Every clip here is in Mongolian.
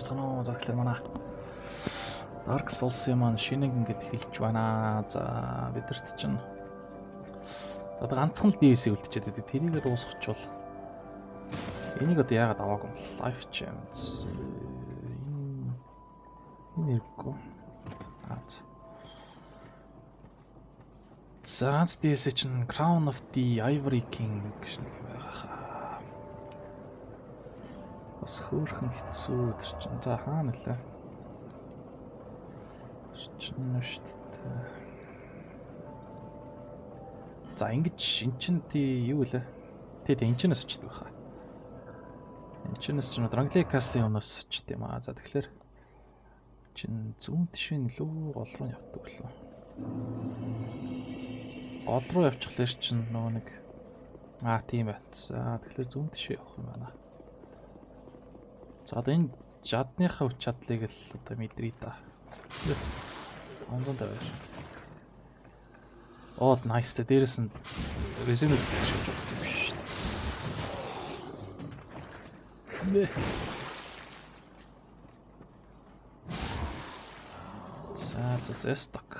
сайн байна уу? За тэгэхээр манай Dark Souls-ийн маань шинэг ингээд эхэлж байна. За бидэрт чинь за одоо ганцхан л DS үлдчихэд байдаг. Тэрийг дуусгачвал энийг одоо яагаад аваагүй юм бэ? Life Gems энэ энэ хэрэггүй. Аа. За DS чинь Crown of the Ivory King гэж нэг байгаа. Бас хөөрхөн хэцүү тэр чинь. За хаана нэлээ? чинь дээ. За ингэж эн чин тий юу вэ? Тий тий эн чинээс очдөг байхаа. Эн чинээс ч Drangleic Castle юмнаас очд юм аа. За тэгэхээр чин зүүн тишин лөө гол руу явдаг лөө. Гол руу явчихлаар чин нөгөө нэг аа тийм байт. За тэгэхээр зүүн тишээ явах юм байна. За одоо энэ жадныхаа хүч чадлыг л одоо мэдрий та. 500 тавиаш. Оо, nice тэ дээрэс нь резинүүд шилж юм биш. Нэ. За, за, сток.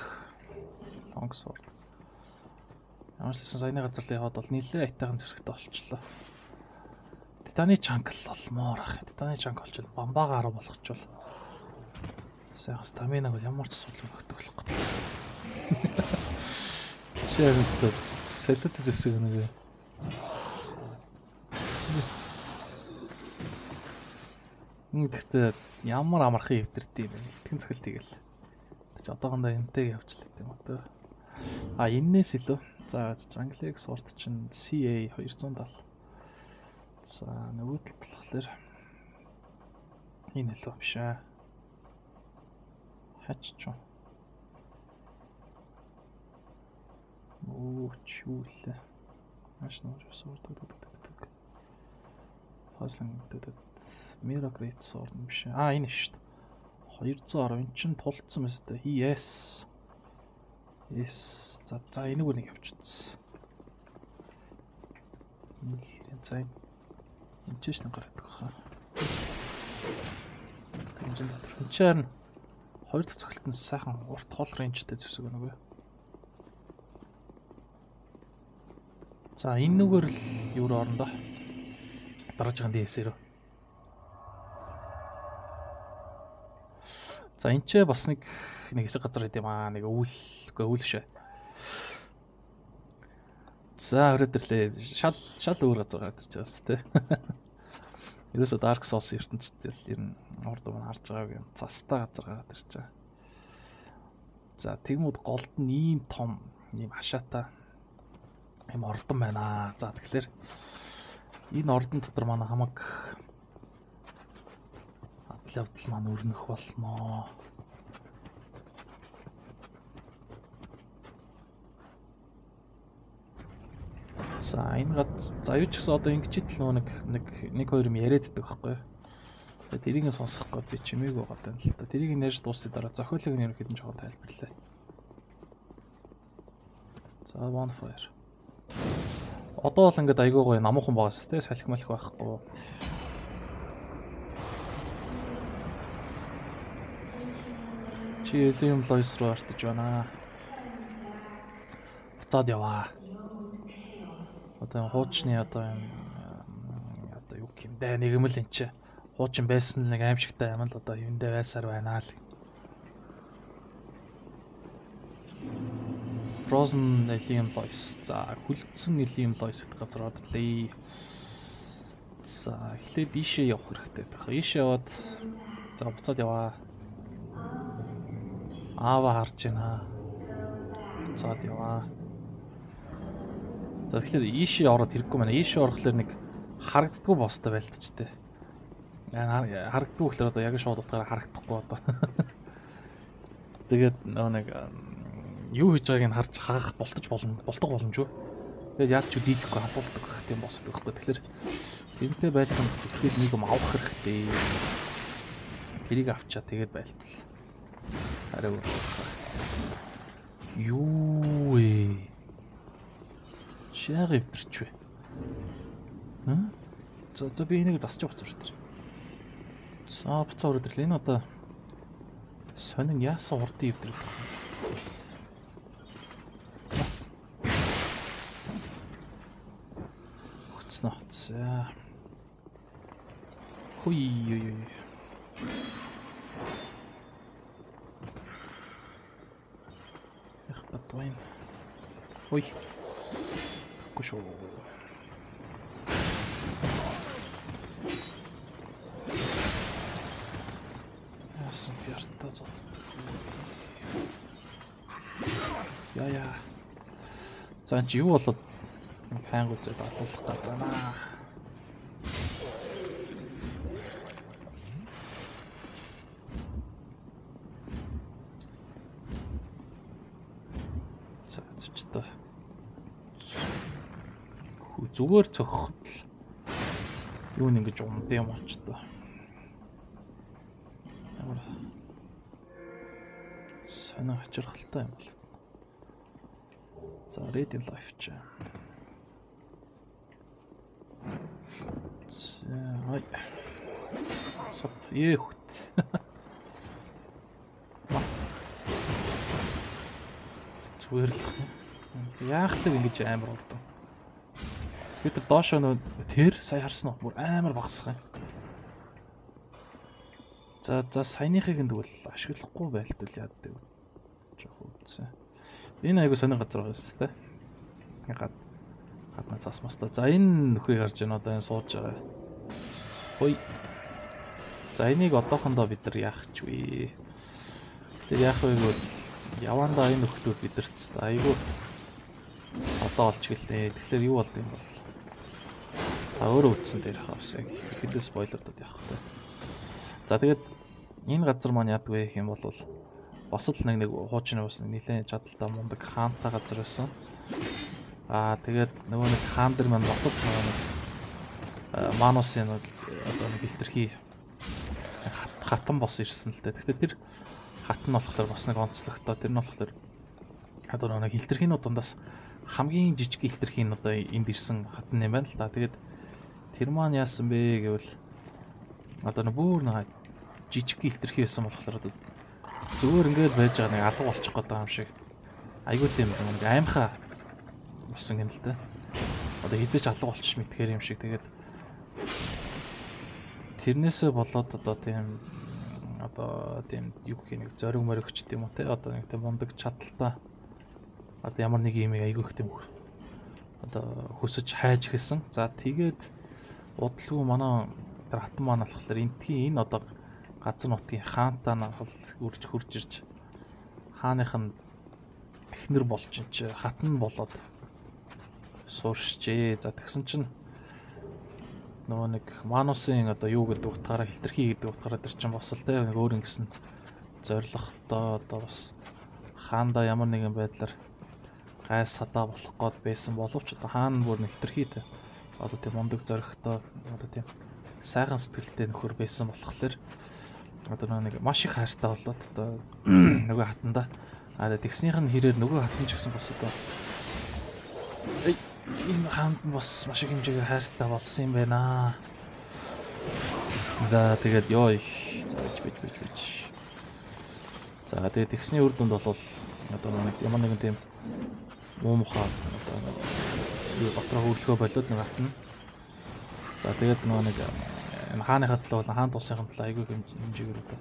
Long sword. Ямар ч гэсэн саяны газар л яваад бол нэлээд айтайхан зэрэгтэй болчихлоо. Титаны чанк л олмоор ах. Титаны чанк олчихвол бамбаага 10 болгочвол Сайхан стаминаг бол ямар ч асуудал багтдаг болох гэдэг. Шээрнэстэ солиод зэвсэг нэг. Ингэхдээ ямар амархан эвдэрдэг юм бэ? Итгэн цохил тэгэл. Тэг одоогондоо энтэйг явуулчихлаа тийм одоо. А энээс илүү. За Stranglex сурт чинь CA 270. За нөгөө талд болохоор энэ илүү биш аа. Хачч. Оо чүүлээ. Маш нөр суурдаг. Хаслан гэдэг Mira Great Sword биш. Аа энэ шүү дээ. 210 эн чин тулцсан мэт. Yes. Yes. За за энийг нэг явчихсан. Энэ хэрэг за энэ ч шнэ гараад байгаа. Тэмцэн дотор. Энд чинь Хоёр дахь цогцолт нь сайхан урт хол рейнжтэй байна үгүй. За энэ нүгээр л юу руу орно доо. Дараач хаан DS рүү. За энэ ч бас нэг нэг хэсэг газар байд юм аа. Нэг өвөл үгүй өвөл шээ. За өрөөдөрлээ. Шал шал өөр газар байгаа тест те. Ерөөсө Dark Souls ертөнцид ер нь урд өмнө харж байгааг юм. Цастай газар ирж байгаа. За тэгмүүд голд нь ийм том, ийм хашаатай ийм ордон байна. За тэгэхээр энэ ордон дотор манай хамаг адал явдал маань өрнөх болноо. За энэ гад за юу ч гэсэн одоо ингэж тэл нөгөө нэг нэг нэг хоёр юм яриаддаг байхгүй. Тэгээд тэрийг нь сонсох гээд би чимээгүй байгаа юм л та. Тэрийг нь ярьж дуусны дараа зохиолыг нь ерөнхийдөө жоохон тайлбарлаа. За bonfire. Одоо бол ингээд айгүй гоё намуухан байгаас те салхи малх байхгүй. Чи Elysium Lois руу ортож байна. Буцаад яваа одоо хуучны одоо юм одоо юу юм дэ нэгмэл эн чи хуучин байсан нэг аимшигтай юм л одоо юундэ байсаар байна л. Frozen Elysium Lois. За хүлцэн Elysium Lois гэдэг газар одлээ. За эхлээд ийшээ явах хэрэгтэй. Ийшээ яваад за буцаад яваа. Аава харж байна. Буцаад яваа. За тэгэхээр ийшээ ороод хэрэггүй байна. Ийшээ орохлоор нэг харагддаггүй боостой байлтчтэй. Харагддаггүй гэхээр одоо яг шууд утгаараа харагдахгүй одоо. Тэгээд нөө нэг юу хийж байгааг нь харж хаах болтож болно. Болтго боломжгүй. Тэгээд яаж ч дийлэхгүй халуулдаг гэх тийм боосдог байхгүй. Тэгэхээр тэрнтэй байлхан ихлээр нэг юм авах хэрэгтэй. Тэрийг авчаа тэгээд байлтал. Арай. Юу вэ? Шаага өвдөрч вэ? Хм? За за би энийг засчих уцаар тэр. За буцаа өрөөдөрлөө. Энэ одоо сонин яасан урдын өвдрөл. Хөцнө хөц. Хуй юу юу. Эх батвайн. Ой. Кушо. Яасан пиарта зот. Яа яа. За чи юу болоод хайнгуй зэд алуулах гэдэг байна. За зүчтэй. Зүгээр цохоход л юу нэг ингэж умд юм та. Ямар сонио хачирхалтай юм бол. За read in life ч. За ай. Соп ехт. Зүгээр л. Яах л ингэж амар урд. Бид нар доошоо нөө тэр сая харсан уу? Бүр амар багасгах юм. За за саяныхыг нь тэгвэл ашиглахгүй байлтал яад дээ. Жохо үзсэн. Энэ айгу сонир газар байгаа юм тест. Гад гадна цаас маста. За энэ нөхрийг харж байна одоо энэ сууж байгаа. Хой. За энийг одоохондоо бид нар яах ч вэ? Тэгэхээр яах вэ гэвэл явандаа энэ нөхдүүд бидэрт айгу садаа олч гэлээ. Тэгэхээр юу болд юм бол та өөрөө үтсэн дээр хавс яг хэдэн спойлердод явах хэрэгтэй. За тэгээд энэ газар маань гэх юм бол бас л нэг нэг хуучин бас нэлээд чадaltaа мундаг хаантай газар байсан. Аа тэгээд нөгөө нэг хаан дэр маань бас л нөгөө нэг манусын нэг одоо нэг илтерхий хатан бос ирсэн л дээ. Гэхдээ тэр хатан нь болохоор бас нэг онцлогтой. Тэр нь болохоор одоо нэг илтерхийнүүд дундаас хамгийн жижиг илтерхийн одоо энд ирсэн хатан юм байна л да. Тэгээд тэр маань яасан бэ гэвэл одоо нэг бүр нэг жижиг илтерхий байсан болохоор одоо зүгээр ингээд байж байгаа нэг алга болчих гээд байгаа юм шиг. Айгуу тийм нэг аимхаа болсон юм л да. Одоо хизээч алга болчих мэдхээр юм шиг. Тэгээд тэрнээсээ болоод одоо тийм одоо тийм юу гэх нэг зориг моригч тийм үү те одоо нэг тийм мундаг чадaltaа одоо ямар нэг юм айгүй их тийм одоо хөсөж хайж гисэн. За тэгээд удалгүй манай хатан маань болохоор энтхийн энэ одоо газар нутгийн хаантаа нь үрж хурж ирж хааных нь эхнэр болж чи хатан болоод сууршжээ. За тэгсэн чинь нөгөө нэг манусын одоо юу гэдэг утгаараа хилтерхий гэдэг утгаараа тэр чинь бас л тэ нэг өөр ингэсэн зоригтой одоо бас хаанда ямар нэгэн байдлаар гай садаа болох гээд байсан боловч одоо хаана бүр нэг хитрхийтэй одоо тийм мундаг зоригтой одоо тийм сайхан сэтгэлтэй нөхөр байсан болохоор одоо нэг маш их хайртай болоод одоо нөгөө хатанда а тэгснийх нь хэрээр нөгөө хатан ч гэсэн бас одоо энэ хаанд нь бас маш их хэмжээгээр хайртай болсон юм байна. За тэгээд ёо за бич бич бич бич. За тэгээд тэгсний үр дүнд бол одоо нэг ямар нэгэн тийм муу мухаа одоо дотроо хөрлөхөө болоод нэг атна. За тэгээд нөгөө нэг хааныхаа төлөө бол хаан тусынхаа төлөө айгүй хэмжээгээр одоо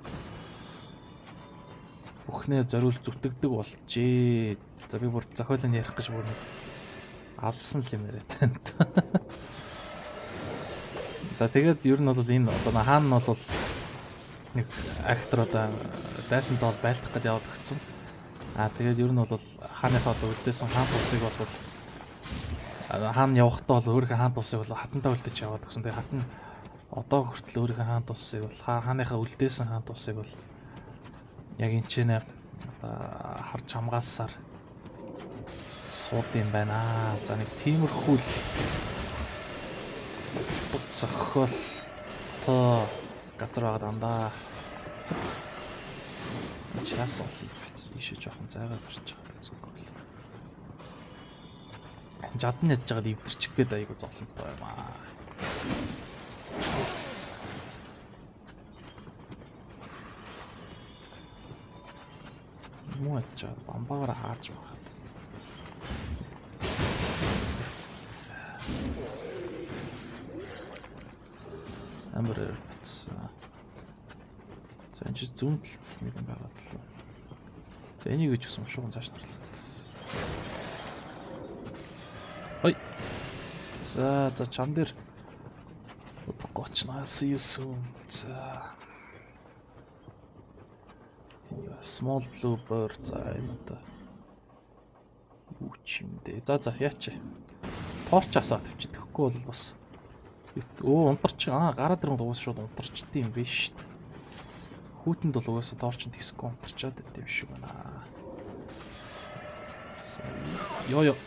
бүхнээ зориул зүтгэдэг болжээ. За би бүр зохиолын ярих гэж бүр нэг алсан л юм яриад тань. За тэгээд ер нь бол энэ одоо хаан нь бол нэг актер одоо дайсан доол байлдах гэдээ яваад өгсөн. Аа тэгээд ер нь бол хааныхаа одоо үлдээсэн хаан тусыг бол хаан явахдаа бол өөрийнхөө хаан тусыг бол хатантаа үлдээж яваад өгсөн. Тэгээд хатан одоо хүртэл өөрийнхөө хаан тусыг бол хааныхаа үлдээсэн хаан тусыг бол яг энэ ч нэ харж хамгаалсаар сууд юм байна. За нэг тиймэрхүү л зохиолтой газар байгаа дандаа. Чаас ол ийшээ жоохон зайгаа гарч жадан ядж байгаад өвөрчих гээд айгу зовлонтой юм аа. Мууч бамбагаар хаарч байгаа. Амар битсэн. За энэ чинь зүүн талд нэг юм байгаа тал. За энийг гэж юм шуган цааш нарлаа. Ой. За за чам дээр удахгүй очнаа. See you soon. За. Энэ small blue bird за энэ одоо юу ч юм дээ. За за яач. Торч асаа төвчдөхгүй бол бас өө унтарч аа гараад ирэн дуус шууд унтарчдээ юм биш шүү дээ. Хүүтэнд бол угаасаа торч тэгсгүй унтарчаад байт юм шиг байна. Йоо ёо.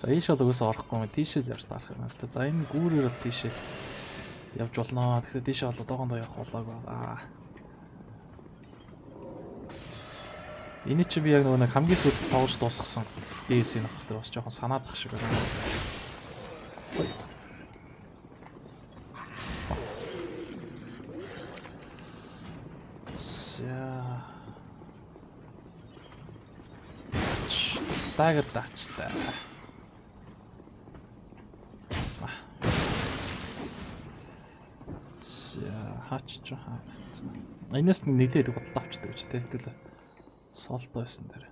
За ийш бол угаасаа орохгүй юм. Тийшээ зарж таарах юм л да. За энэ гүүрээр бол тийшээ явж болно. Тэгэхээр тийшээ бол одоохондоо явах болоог байгаа. Энэ чи би яг нөгөө хамгийн сүүлд тоглож дуусгасан DS-ийн болохоор бас жоохон санаад ах шиг байна. За. Дачтай. За, хаач ч хаа. Энэс нэлээд бодлоо авчдаг гэж те. Тэгэл солд байсан дээр.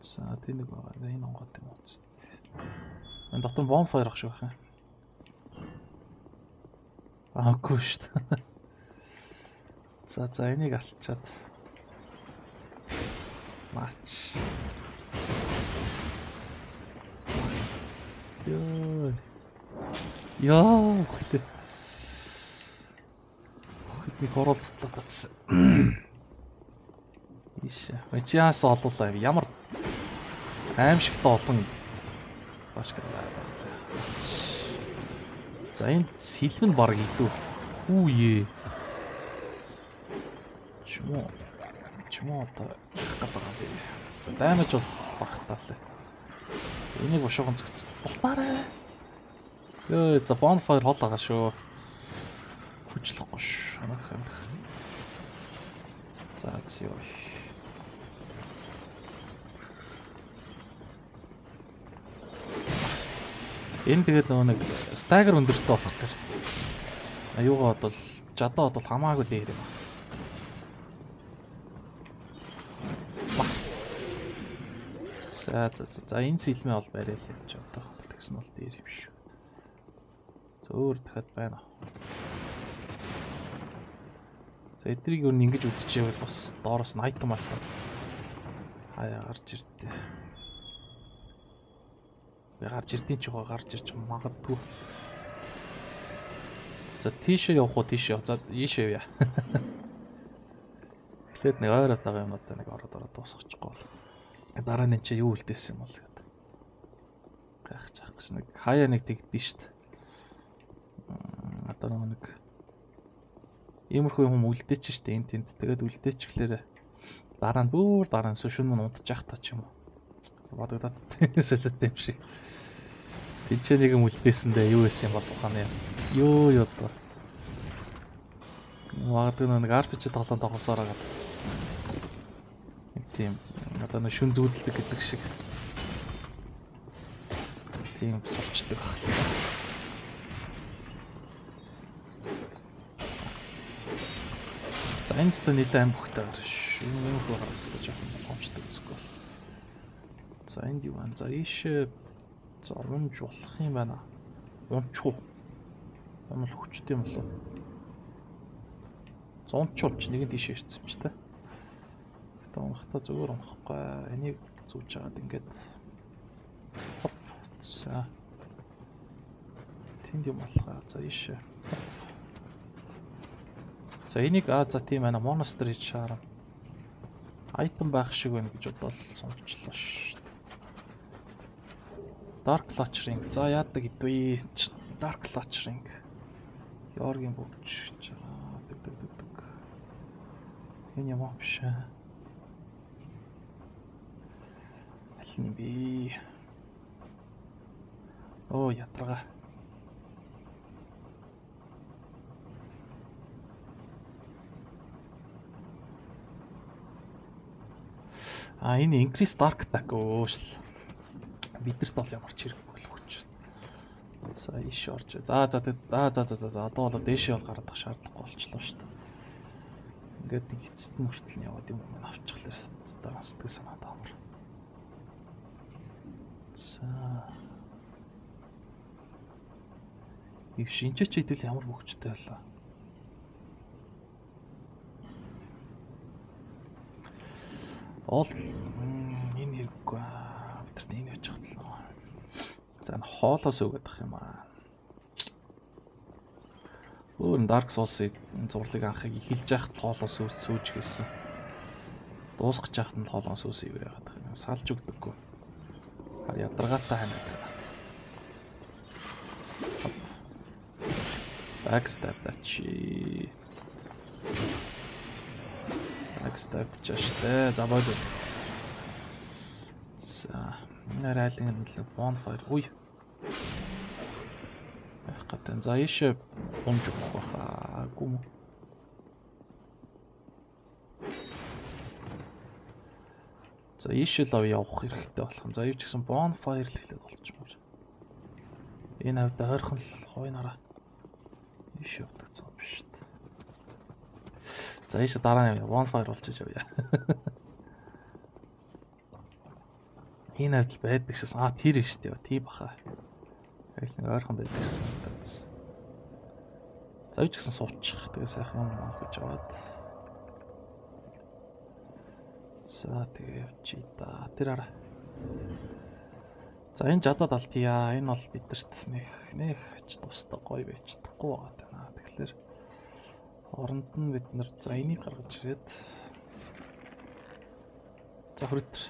За тэр нэг байгаа. Энэ онгод юм уу? Энэ дотор bonfire ах шиг. Аагүй шүү дээ. За за энийг алчаад. Мач. Йоо. Йоо. Нэг оролдолтой батсан. Иш. Очиас олуулаа. Ямар аимшигтай олон гэнэ. За энэ сэлмэн баг илүү. Хүүе. Чмо. Чмо одоо гадаг. За даймаж бол багтаалаа. Энийг ушуухан зөвхөн болмаарай. Йоо, за bonfire хол байгаа шүү хүчлэхгүй ш. Анх анх. За зөө. Энэ тэгээд нөгөө нэг стагер өндөртэй болохоор аюугаа бодвол жадаа бодвол хамаагүй дээр юм. За за за энэ сэлмээ бол барай л явж одоо тэгсэн бол дээр юм шүү. Зөөр дахиад байна. За эдрийг юу ингэж үзчихээ бол бас доороос нь айтем айтем хаяа гарч ирдээ. Би гарч ирдیں۔ ч ухаа гарч ирч магадгүй. За тийшээ явах уу тийшээ. За ийшээ явъя. Тэгэхэд нэг ойроо тагаа юм одоо нэг ороод ороод дуусчихгүй бол. Дараа нь чи юу үлдээсэн юм бол гэдэг. Гайх чаах гэж нэг хаяа нэг тэгдэж штт. Одоо нэг Иймэрхүү юм үлдээч штэ энэ тэнд. Тэгээд үлдээч гэхлээр дараа нь бүр дараа нь шүн мөн унтчих та ч юм уу. Бодогдоод солиотой юм шиг. Тинчээ нэг юм үлдээсэндээ юу байсан юм бол ухааны. Йоо ёо доо. Магадгүй нэг RPG тоглоом тоглосоор. Нэг тийм одоо нэг шүн зүудэлдэг гэдэг шиг. Тийм сурчдаг байна. Айнста нэлээд аим бөхтэй байна ш. Энэ юм хөө харагддаг жоохон боломжтой үзэхгүй бол. За энд юу байна? За ийшээ зурмж болох юм байна. Унчуу. Ямар хүчтэй юм болов? Зончулч нэг нь тийшээ ирсэн юм чи та. Гэтэ унахтаа зүгээр унахгүй. Энийг зүүж жагаад ингээд За. Тэнд юм болохоо. За ийшээ. За энийг аа за тийм байна. Monster хийж шаарам. Item байх шиг байна гэж бодоод сончлоо шүү. Dark Clutch Ring. За яадаг гэдвээ. Dark Clutch Ring. Йоргийн бүгж гэж байгаа. Дэг дэг дэг дэг. Энэ юм аа биш аа. болох юм бэ? Оо ядарга. А энэ increase dark tag өөшл. Бидэрт бол ямар ч хэрэггүй болох гэж байна. За иш орж. За за за за за за одоо бол дээшээ бол гарах шаардлагагүй болчихлоо шүү дээ. Ингээд эцэст нь хүртэл нь яваад юм авчихлаа дараа сэтгэл санаа За. Ив шинжээч хэдүүл ямар хөвгчтэй байлаа. Ол энэ хэрэггүй. Бидэрт энэ яж хатлаа. За энэ хоолоос өгöd ах юм аа. Өөр Dark Souls-ыг зурлыг анхыг эхэлж яхад хоолоос өөс сүүж гээсэн. Дуусгах яхад нь хоолоос өөс ивэр юм. Салж өгдөггүй. Хар ядаргаатай ханаад байна. Backstab дачи. Backstab чаштай. За боол. За энэ райлын л bonfire. Уй. Ах гатан. За ийш бомж өгөх баха. Гүм. За ийш л явах хэрэгтэй болох. За юу ч гэсэн bonfire л хэлээд болчмоор. Энэ хавьда хойрхон л хой нараа. Ийш явдаг цаа биш дээ. За ийш дараа нь bonfire болчих явъя. Энэ хавьд байдаг шээс аа тэр их шүү дээ. Тий баха. Нэг ойрхон байдаг шээс. За юу ч гэсэн суучих. Тэгээ сайхан юм авах гэж аваад. За тэгээ явчих да. Тэр араа. За энэ жадад алтия. Энэ бол бидэрт нэх нэх ч тустай гоё байж чадахгүй байгаа тана. Тэгэхээр оронд нь бид нар за энийг гаргаж ирээд за хөрөтөр.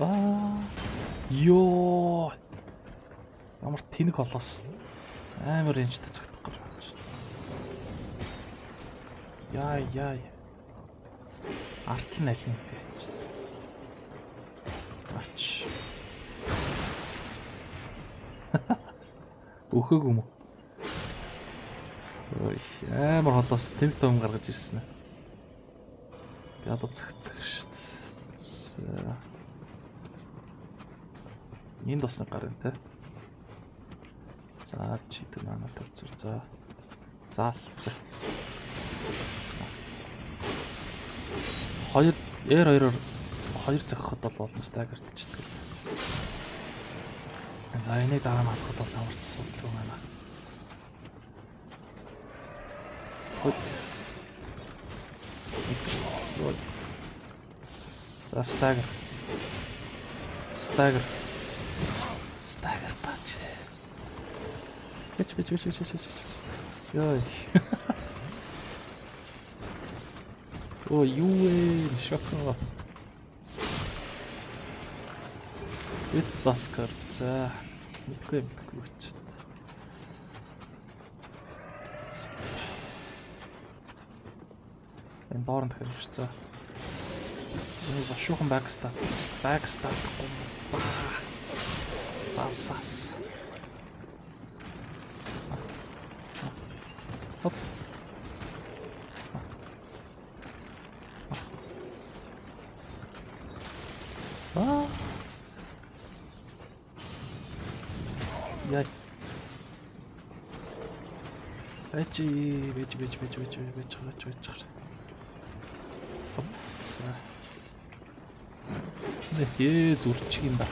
Аа ёо ямар тэнэг холоос амар энэчтэй зүгт Яа яа. Арт нь аль нь бэ? Ач. Өөхөөг юм уу? Ой, амар холоос тэнэг том гаргаж ирсэн. Галуу цагтдаг шүү дээ. Энд бас нэг гарын те. За чи тэр нана тавцэр за. Заалцаа. Хоёр R хоёроор хоёр зохиход бол болно стагертчдаг. За энийг дараа нь алхахад бол амарчсан л юм байна. За стагер. Стагер. Стагер тач. Бич бич бич бич бич. Йой. Оо юу вэ? Шокоо. Эд бас карцаа. Мэдгүй мэдгүй ч. Энэ доорнд хэрэгжсэн. Энэ башуухан бакстаа. Бакстаа. Засас. Бэж бэж бэж бэж бэж бэж бэж бэж. Хоп. Нэ зүрчих юм да.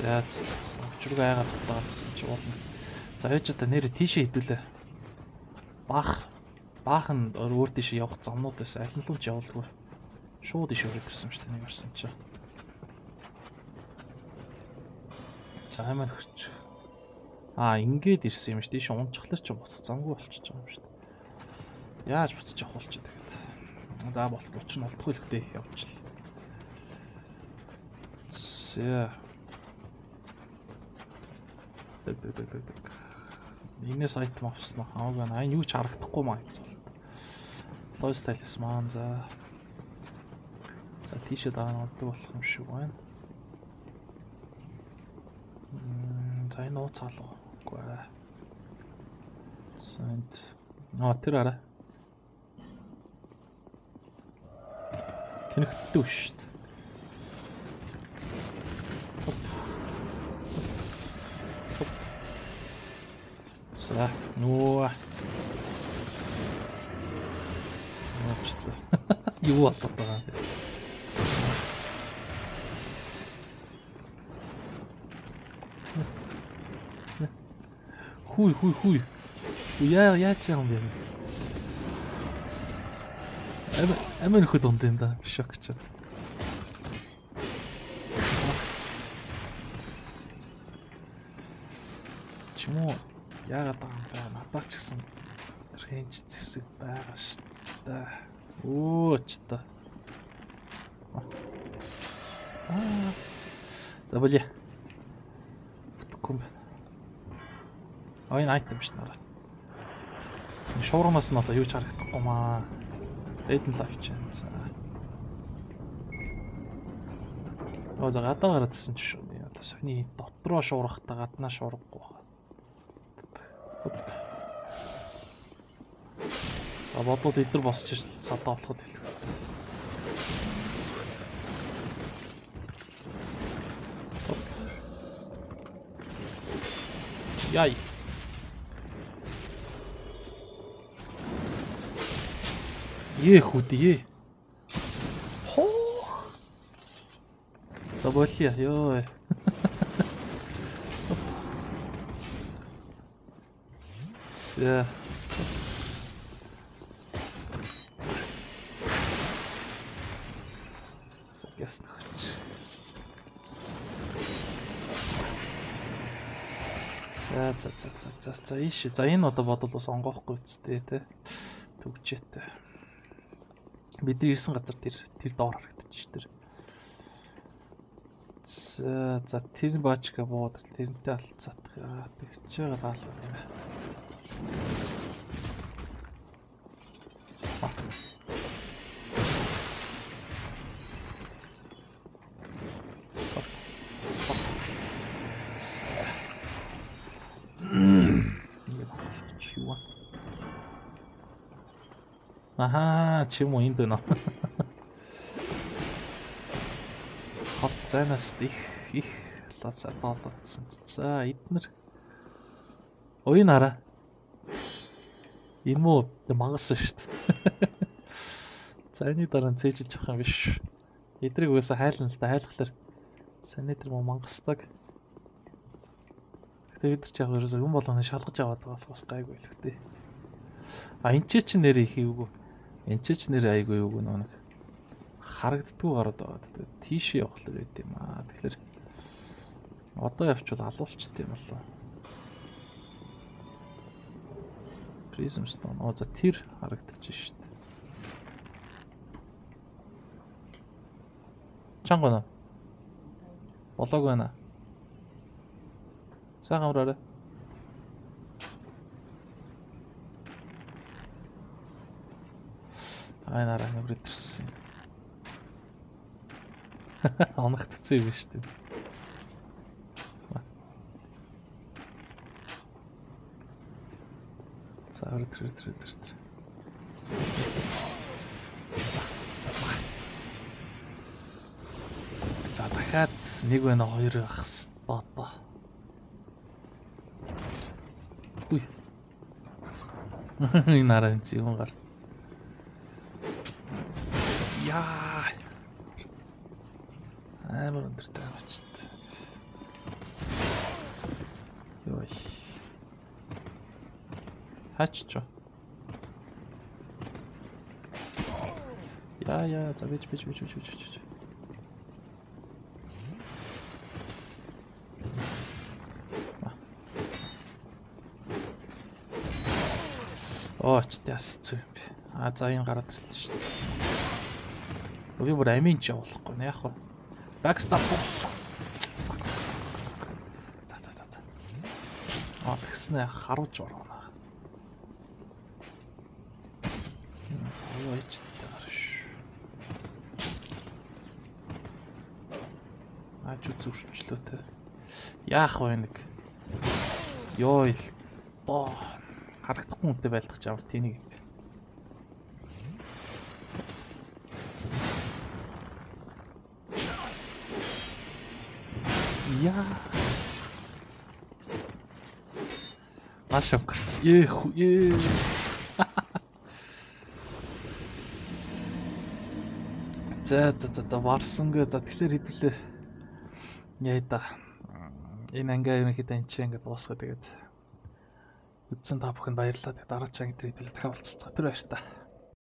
За чург айгаа цогтоод гэсэн чи уулна. За яаж та нэр тийшээ хідүүлээ. Бах баахан өөр тийш явах замнууд байсан. Аль нь л явуулгүй. Шууд иш өрөөд ирсэн шүү дээ нэг орсон чи. За амар хөрч. Аа ингээд ирсэн юм ш. Тийш унчхлаар ч буцах замгүй болчихж байгаа юм шүү. Яаж буцаж явах болчих тэгээд. За болох учир нь олдохгүй л хөтэй явчихлаа. Зэ. Тэг тэг тэг тэг. Инээс айтем авсан хамаагүй байна. Айн юу ч харагдахгүй маа гэж бол. Lost talisman за. За тийшээ дараа нь ордог болох юм шиг байна. За энэ ууц ээ. Сэнд. Аа тэр арай. Тэнхтдэг шүү дээ. За, нөө. Ачта. Юу болоод байгаа Хүй хүй хүй. Яа яаж юм бэ? Ам амин хөө дунд энэ да шок ч. Чимо яагаад байгаа юм бэ? Надад ч гэсэн рейнж зэвсэг байгаа шүү дээ. Өө ч та. Аа. За болио. Бүтэхгүй юм байна. А энэ айтем ш нараа. Шуурмаас нь болоо юу ч харагдахгүй маа. Эдэн лайф чинь. За. Оо за гадаа гараадсэн ч шүү. Одоо сони дотроо шуурахтаа гаднаа шуурахгүй байна. А бодвол эдгээр босч садаа болох л хэлэх. Яй. Е хүдээ. Хоо. За болио ёо. Гяс нөхч. За за за за за за ийш. За энэ одоо бодвол бас онгоохгүй үсттэй те. Төгчээтэй. Бидний ирсэн газар тэр тэр доор харагдчих тэр. За за тэр баачка бууд тэрнтэй алцаадах. Тэгж байгаа даалга юм байна. Аха, чему энд байна? Хот зайнаас их их лаца болоодсан. За эднэр Уян хараа. Энэ муу мангас шүү дээ. За энэ дараа нь цээжиж авах юм биш. Эдрийг угаасаа хайлна л да хайлхлаар санитар муу мангасдаг. Гэтэ бид нар ч яг ерөөсөө юм болгоно шалгаж аваад байгаа бас гайгүй л хөтэй. А энэ ч ч нэр их юугүй. Энд ч ч нэр айгүй юугүй нэг харагддгүй гараад байгаа. Тэгээд тийшээ явах л байт юм аа. Тэгэхээр одоо явчвал алуулчт юм болоо. Prism Stone. Оо за тэр харагдчих шүү дээ. Чанга нэ. Болоог байна. Сайхан ураарай. Ай нараа нүрээд ирсэн. Оногдсон юм шүү дээ. За тэр тэр тэр тэр. За дахиад нэг байна хоёр байх хэвээр одоо. Үгүй. Энэ нарийн зүүн гар. Яа. Амар өндөртэй авчт. Йой. Хаччо. Яа яа, за бич бич бич бич бич. Оо ч яс зү юм бэ. А за энэ гараад ирлээ шүү дээ. Би бүр амин ч явуулахгүй нэ яг хаа. Backstab. За за за за. Аа тэгснэ харуулж орно. Юу ичтэй гарш. Аач зүрчлөө те. Яах вэ нэг Йоо ил. Боо. Харагдахгүй үнтэй байлгах ч ямар тэнийг. Яа. Маш өнгөрц. Ээ. Ээ. За за за варсангүй. За тэгэхээр хэдүүлээ. Яа да. Энэ ангаа юм ихэд энэ чинь ингээд дуусгаа тэгээд үдсэн та бүхэнд баярлалаа. Тэгээд дараа чанга тэр хэдүүлээ дахиад уулзцгаа. Тэр баяр та.